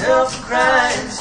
help crying.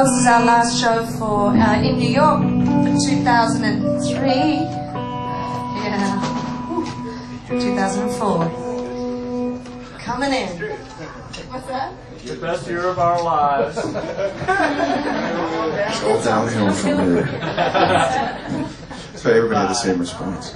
This is our last show for uh, in New York for 2003. Yeah, Ooh, 2004. Coming in. What's that? The best year of our lives. it's all downhill from here. That's why everybody had the same response.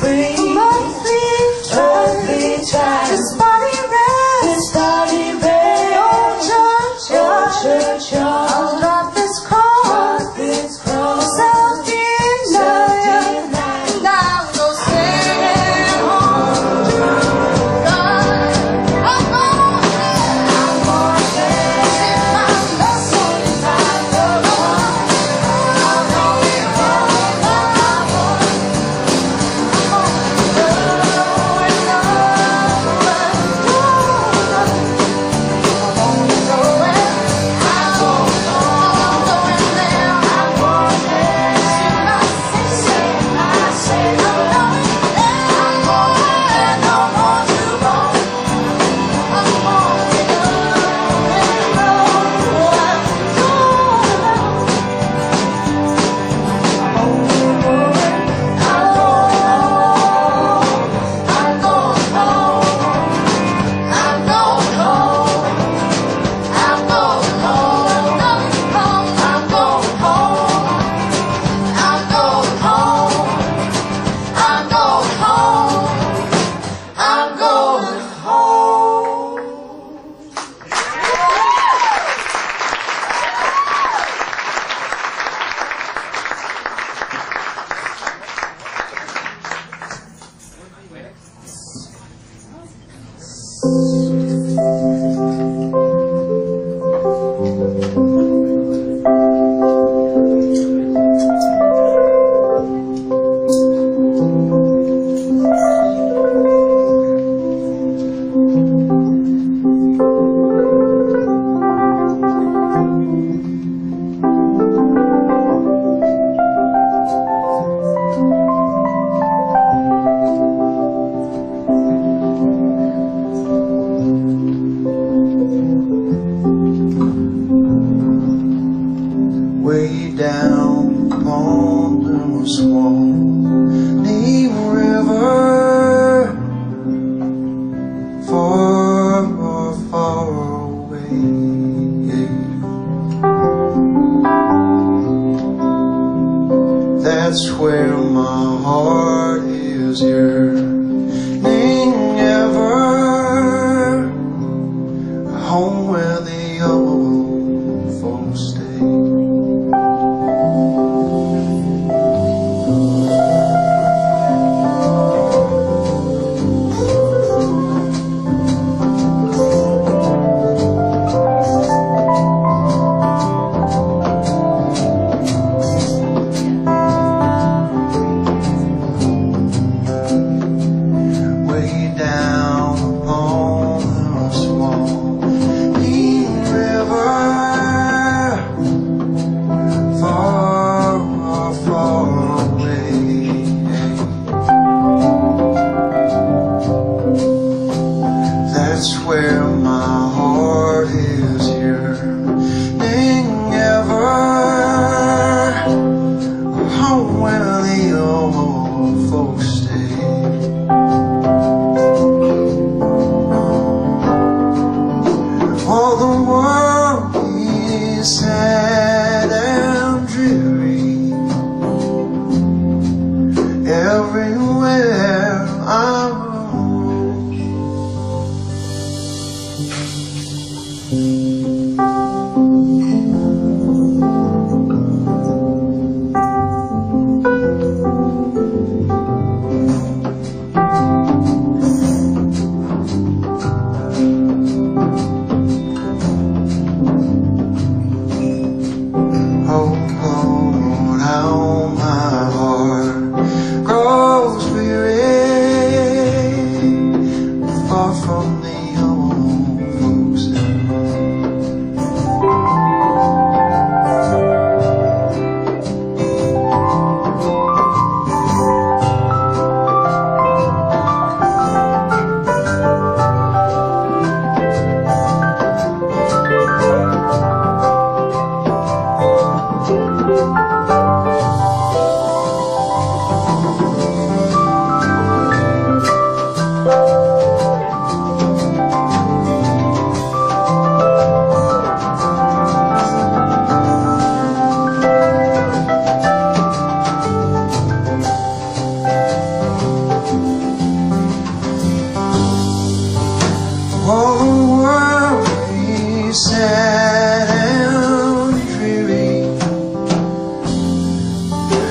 thing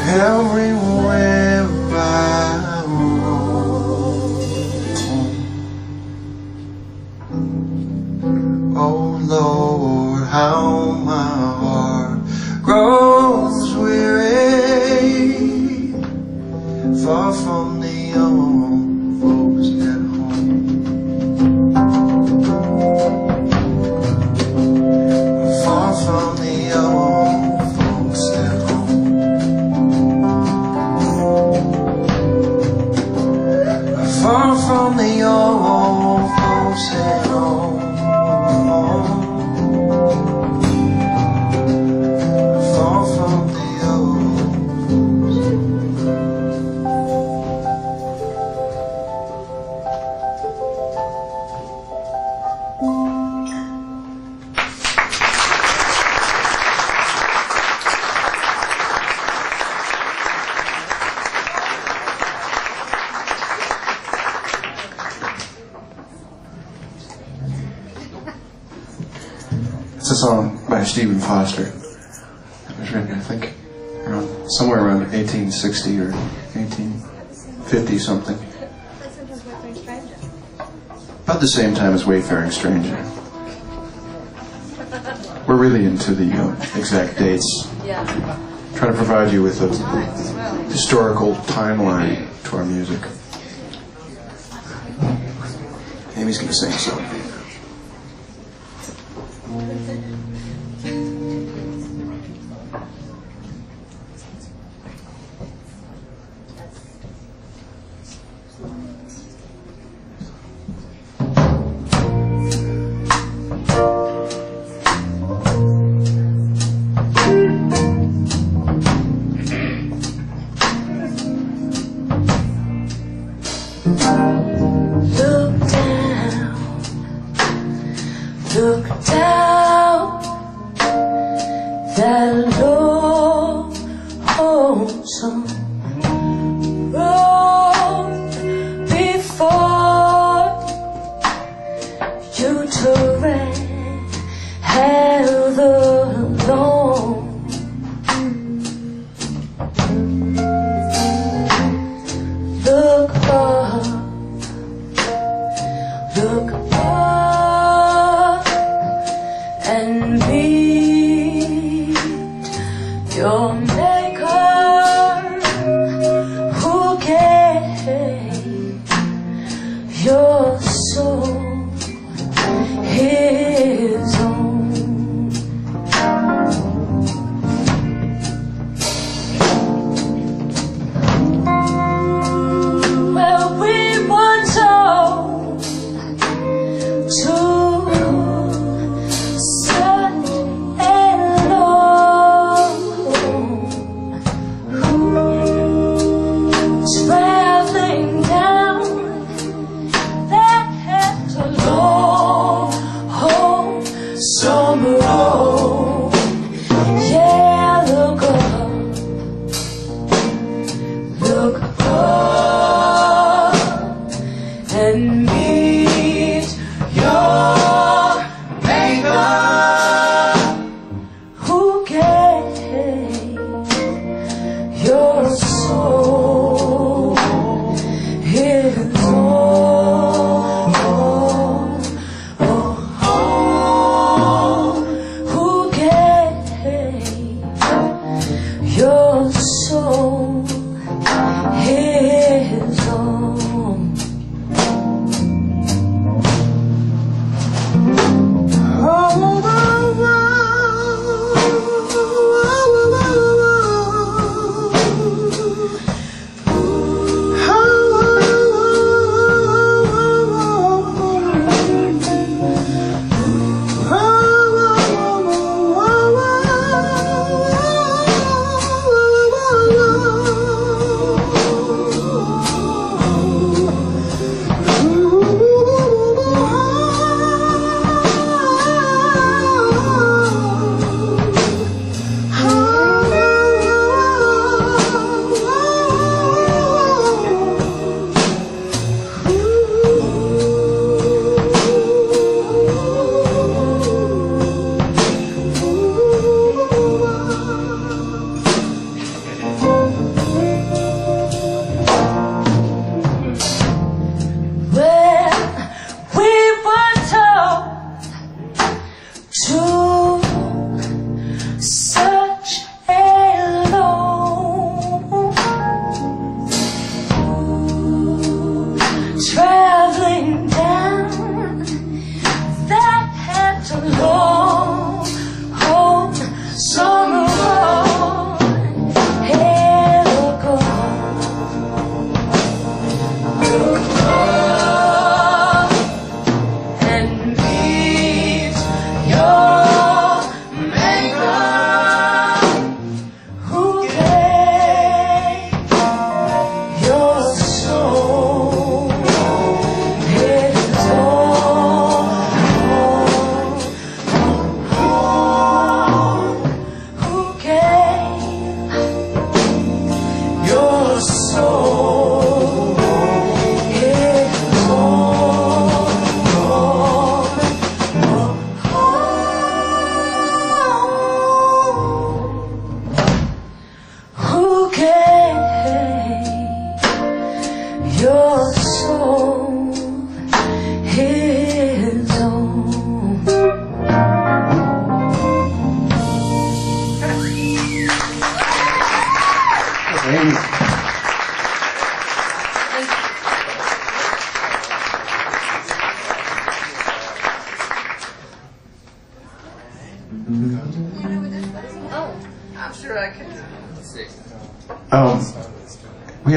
everyone. the same time as Wayfaring Stranger. We're really into the uh, exact dates. Yeah. Trying to provide you with a historical timeline to our music. Amy's going to sing so.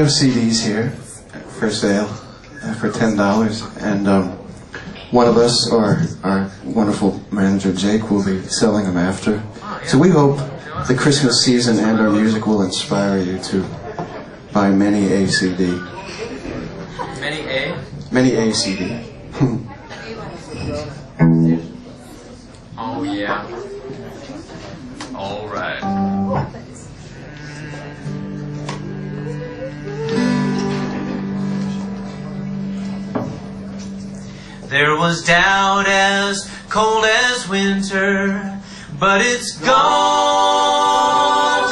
CDs here for sale uh, for ten dollars, and um, one of us or our wonderful manager Jake will be selling them after. So we hope the Christmas season and our music will inspire you to buy many a CD. Many a. Many a CD. oh yeah. There was doubt as cold as winter, but it's gone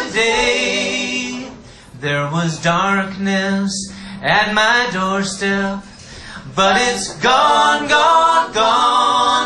today. There was darkness at my doorstep, but it's gone, gone, gone.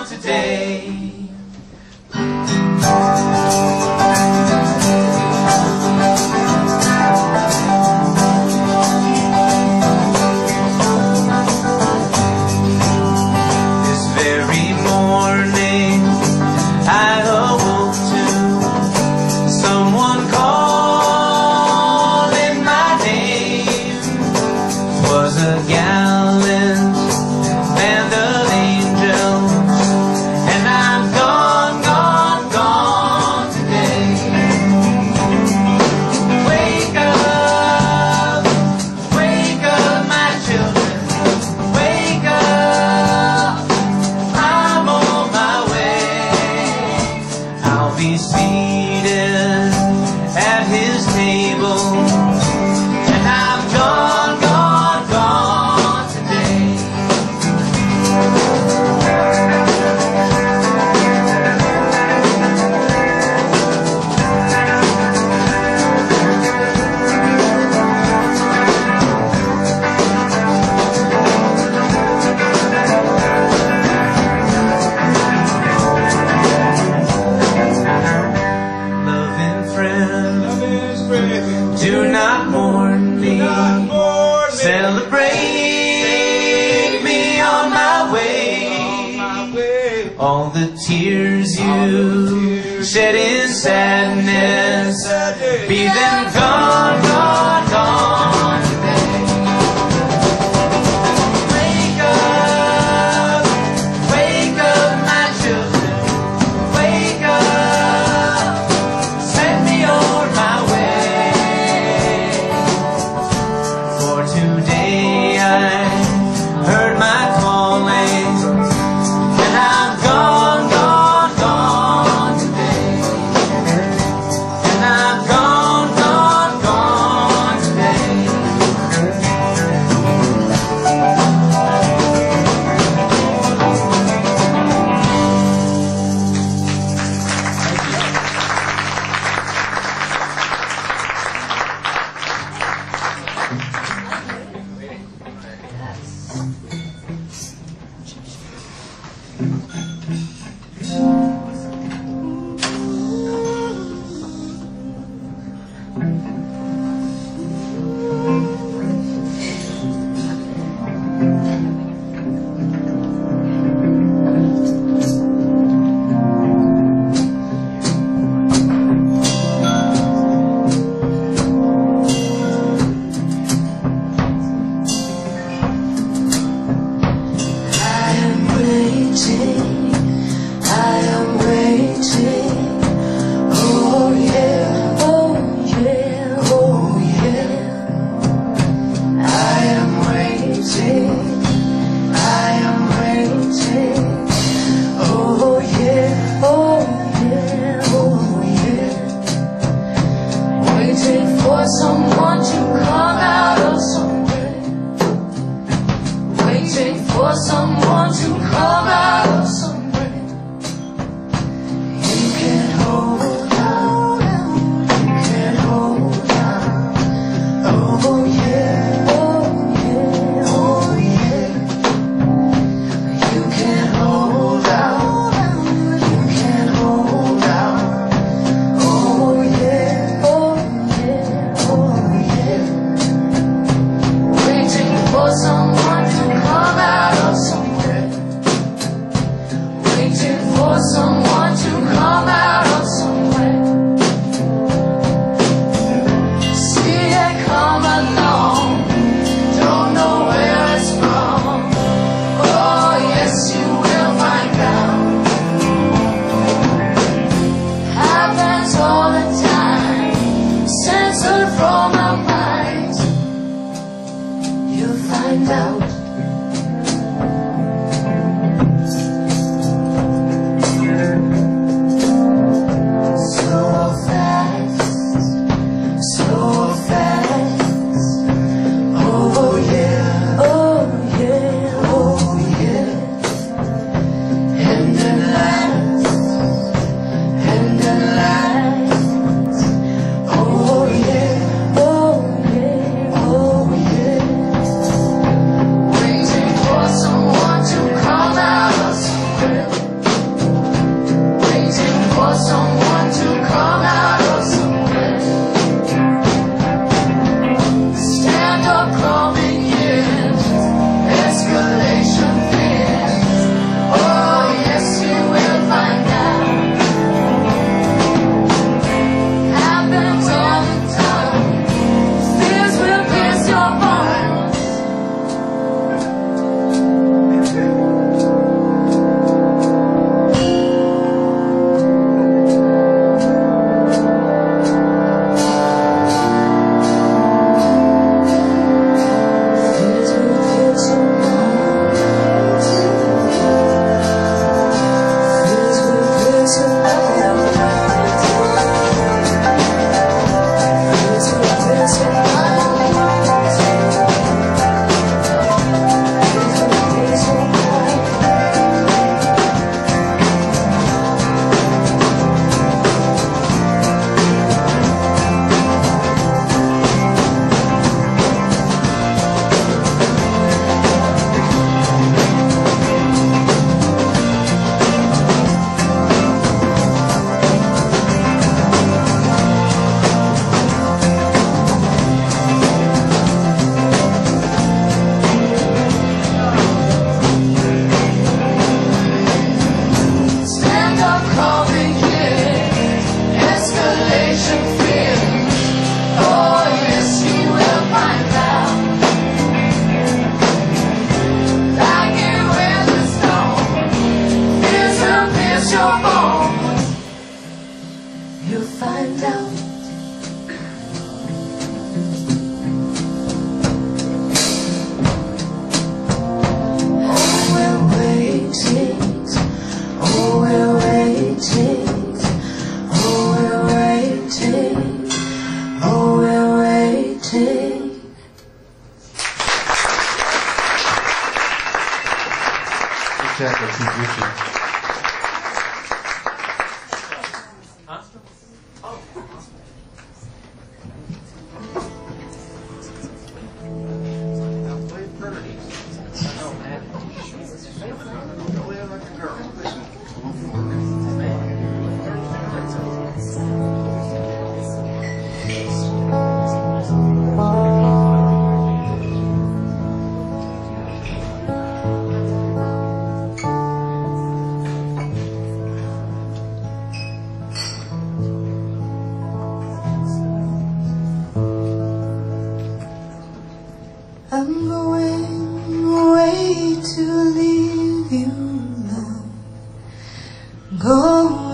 Going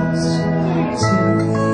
Falls to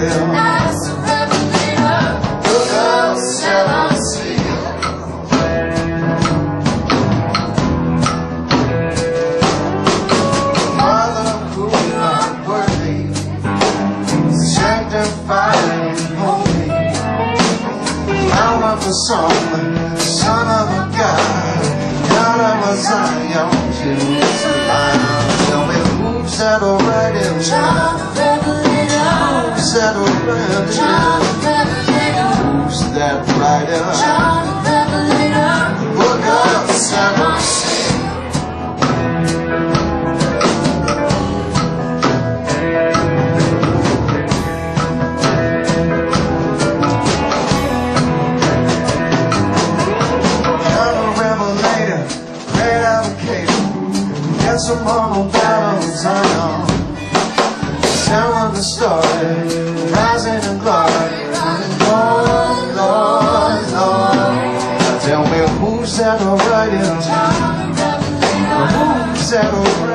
Yeah. Revelator. Who's that the Revelator. Look up, Santa. John the Revelator, great advocator, get some on the battle of Zion. Telling the story, alright in John the Revelator. Who's that alright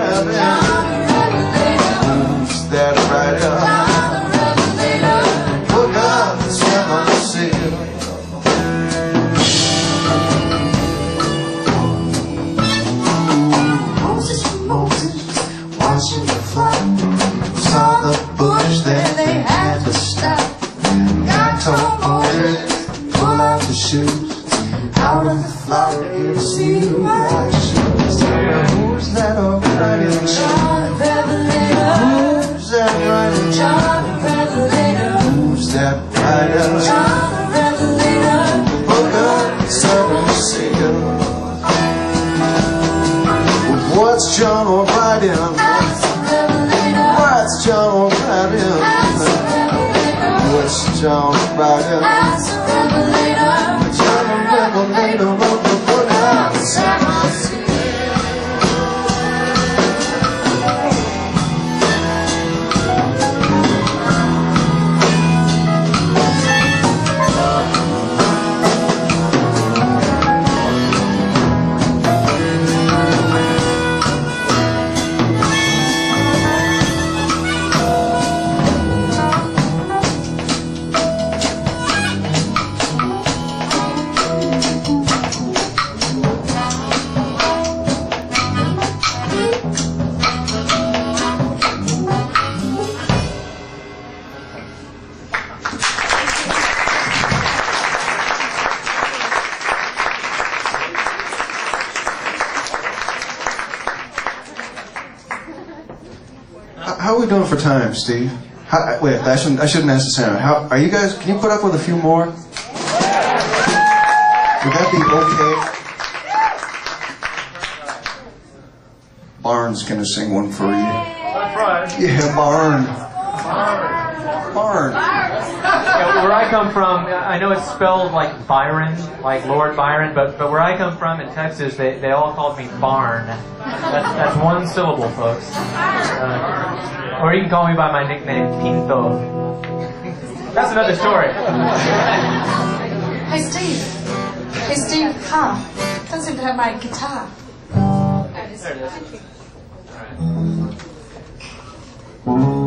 How, wait, I shouldn't, I shouldn't ask. How are you guys? Can you put up with a few more? Would that be okay? Barn's gonna sing one for you. Yeah, Barn. Barn. Yeah, where I come from, I know it's spelled like Byron, like Lord Byron, but, but where I come from in Texas, they, they all called me Barn. That's, that's one syllable, folks. Uh, or you can call me by my nickname, Pinto. That's another story. Hey, Steve. Hey, Steve. Huh? Don't seem to have my guitar. There it is. Life's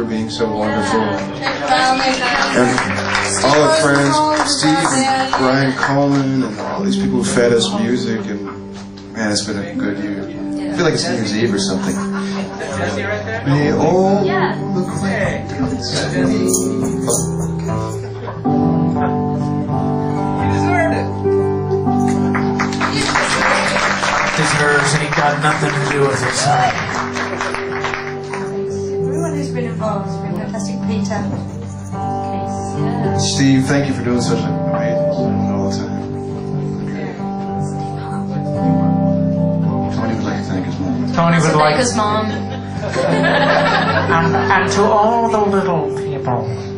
for being so wonderful, and all our friends, Steve and Brian Coleman, and all these people who fed us music. And man, it's been a good year. I feel like it's New Year's Eve or something. Jesse right there? May all Yeah. the acquaintance It's hers ain't got nothing to do with it, son. Everyone who's been involved has been fantastic. Peter. Yeah. Steve, thank you for doing such an amazing song all the time. Tony would like to thank his mom. Tony would like, Rebecca's mom. and, and to all the little people.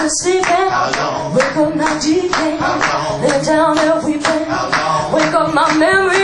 been sleeping. Wake up my DJ. Lay down everything. Wake up my memory.